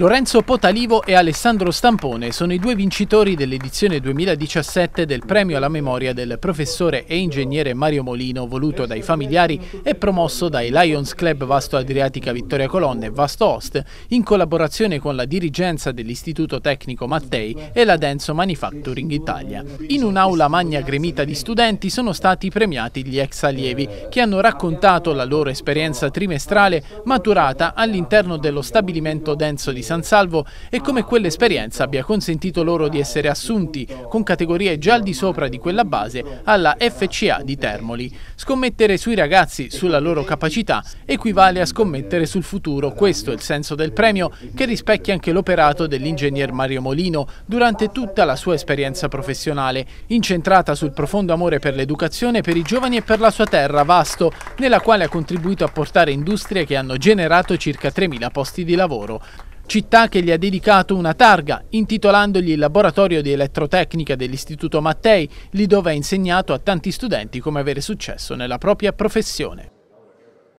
Lorenzo Potalivo e Alessandro Stampone sono i due vincitori dell'edizione 2017 del premio alla memoria del professore e ingegnere Mario Molino, voluto dai familiari e promosso dai Lions Club Vasto Adriatica Vittoria Colonne e Vasto Host, in collaborazione con la dirigenza dell'Istituto Tecnico Mattei e la Denso Manufacturing Italia. In un'aula magna gremita di studenti sono stati premiati gli ex allievi, che hanno raccontato la loro esperienza trimestrale maturata all'interno dello stabilimento denso di San Salvo e come quell'esperienza abbia consentito loro di essere assunti con categorie già al di sopra di quella base alla FCA di Termoli. Scommettere sui ragazzi, sulla loro capacità, equivale a scommettere sul futuro. Questo è il senso del premio che rispecchia anche l'operato dell'ingegner Mario Molino durante tutta la sua esperienza professionale, incentrata sul profondo amore per l'educazione, per i giovani e per la sua terra, Vasto, nella quale ha contribuito a portare industrie che hanno generato circa 3.000 posti di lavoro città che gli ha dedicato una targa, intitolandogli il laboratorio di elettrotecnica dell'Istituto Mattei, lì dove ha insegnato a tanti studenti come avere successo nella propria professione.